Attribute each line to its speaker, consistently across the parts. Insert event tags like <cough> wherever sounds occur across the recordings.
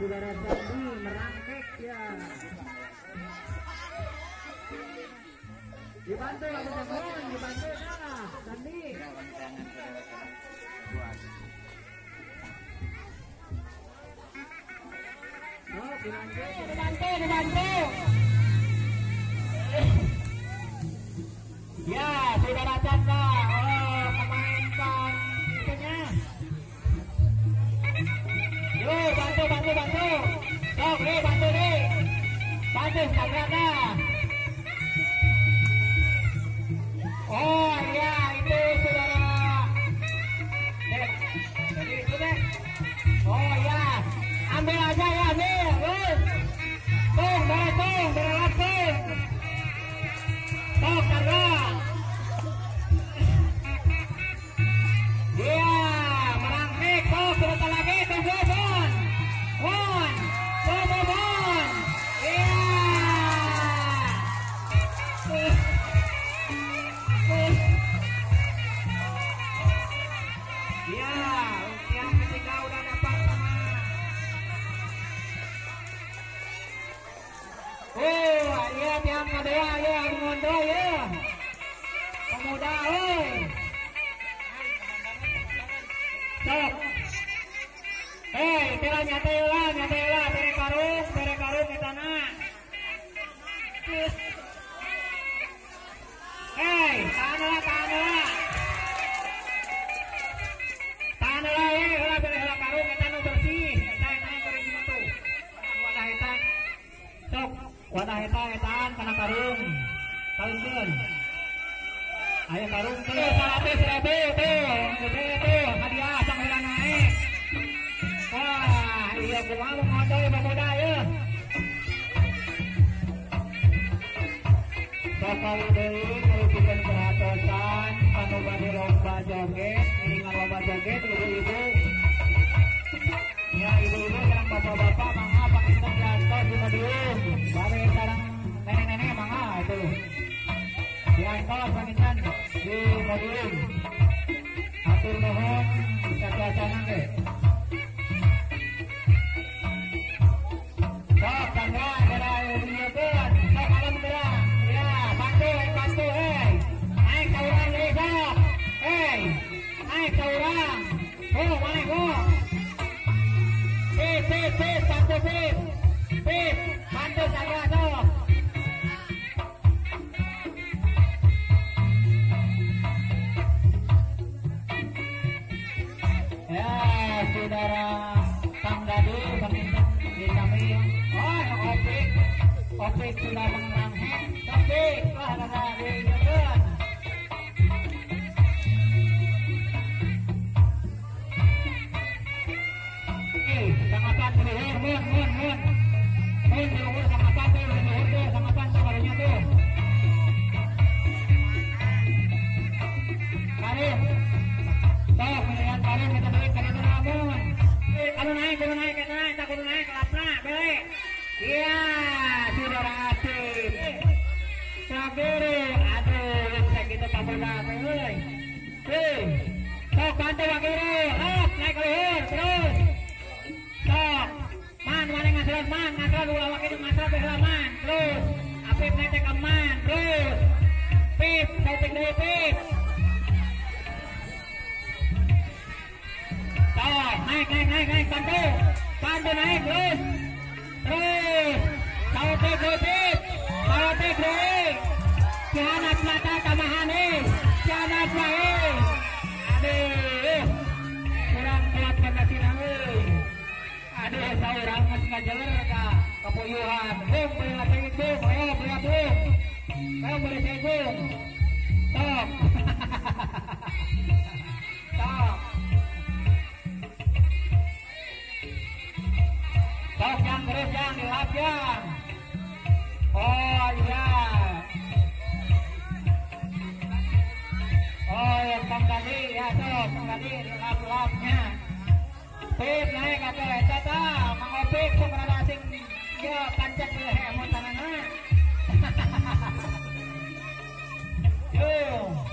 Speaker 1: saudara Sandi merangkek ya. Dibantu Jamon dibantu. Nah Sandi oh dibantu.
Speaker 2: Dibantu dibantu. Ya saudara Chandra bantu bantu bantu sok deh bantu deh bantu Sagrada oh Oh, lihat yang kedua ya, Armando ya. Pemuda, eh. Stop. Hei, tira nyate lah, nyate lah, tere karung, tere karung ke tanah. Hei, tahan lah. Kalungkeun. Ayo karung tuh, seratus ribu tuh, gede tuh, hadiah heula naik. Wah, iya kumaha mau ngodoy pemuda ya. Bapak Dewi merupakan perhatosan anu bade lomba joget, Diantos pakai di podium. Atur nuhun kekuasaan ge. Sok tangga gerak ibu-ibu, sok alam gerak. Ya, bantu, eh, eh. Ke eh. Eh, ke orang. Oh, oh. Sip, sip, sip, bantu, sip. Sok bantu Guru, sok naik ke luhur, terus. Sok, man, mana ngasih man, ngasih dua wakil itu ngasih behla man, terus. Apip naik ke man, terus. Pip, taupik deui pip. Sok, naik, naik, naik, naik, bantu. Bantu naik, terus. Terus. Taupik deui pip. Taupik deui. Kianat mata tamahan eh. Kianat mah eh. Aduh, saurang geus ngajeler ka kapuyuhan. Bung, beli lapengit bung. Ayo, beli bung. Ayo, beli bung. Sok. Sok. Sok yang terus yang dilap yang. Oh iya. Oh yang kang tadi ya kang tadi dilap-lapnya. Yeah. <laughs>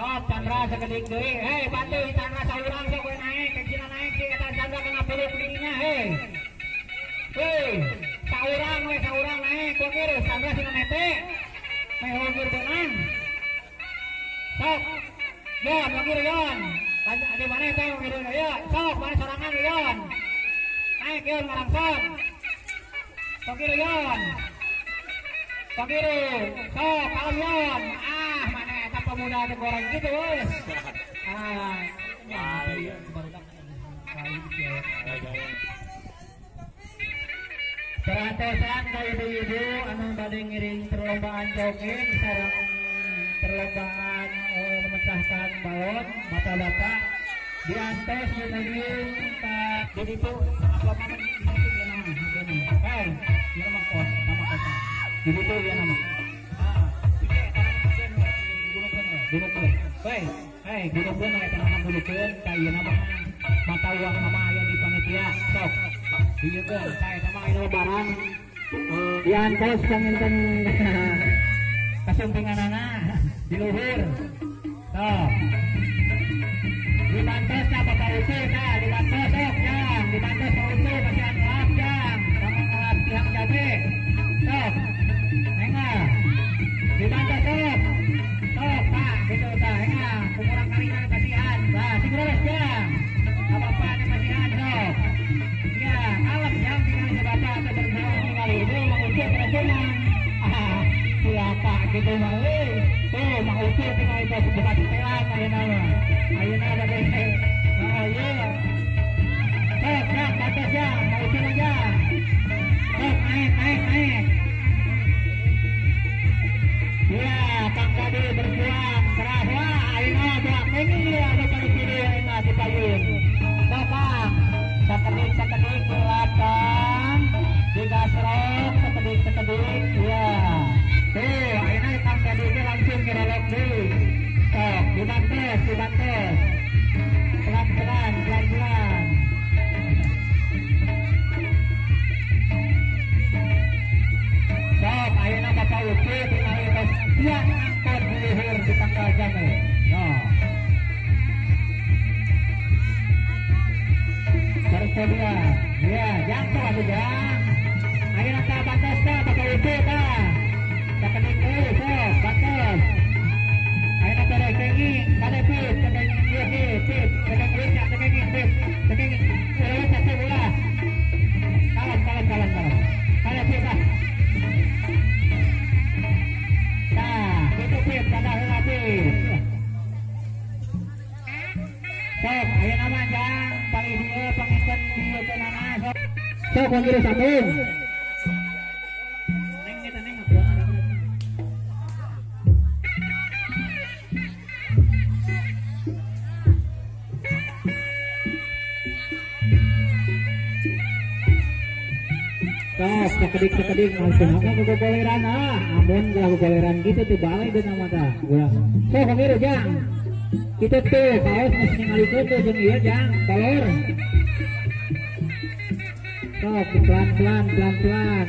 Speaker 2: Sok Chandra sekedik deui. Hei, bantu Chandra saurang sok we naik, ke kira naik si eta Chandra kena peluk dirinya, hei. Hei, saurang we saurang naik, kok kira Chandra sina nete. Meh hogir benang. Sok. Yon, lagi Yon. Di mana itu yang ngiri ya? Sok, mana sorangan Yon. Naik Yon, ngarangsong. Sok kiri Yon. Sok kiri. Sok, kalem Yon. Ah, pemuda teh goreng gitu, weh. <laughs> Ah. Perhatian ka ibu-ibu anu bade ngiring perlombaan joget sareng perlombaan eh, memecahkan balon mata ka di ditu apa mana di ditu dia nama di eh dia nama kos nama kota di ditu dia nama gunukeun baik hei gunukeun eta nama gunukeun ka ieu nama mata uang nama aya di panitia sok Iya kan, saya sama ini barang eh, diantos kangen <laughs> kasumpingan anak di luhur. Tuh. Dibantos na Bapak Uci, nah, dibantos sok, jang. Dibantos Pak Uci, masih ngelap, jang. Kamu ngelap pihak jabe. Sok. Ayeuna ada Dibantes, dibantes. Ayeuna Bapak Uci tinggal itu siap angkot di. Ya. Ya, jatuh atuh jang. Ayeuna ka batas ka Bapak Uci ka. Sakedik deui sok. Sok, ayo nama jang, pangi dia, pangikan dia ke nana, sok. Sok, panggil satu. Tos, sekedik sekedik langsung apa ke goleran ah, amun gak goleran gitu tuh balik deh nama ta. Gua. So kamera jang. Kita tuh kaos masih ningali tuh jeung ieu jang, kolor. Sok pelan pelan pelan pelan.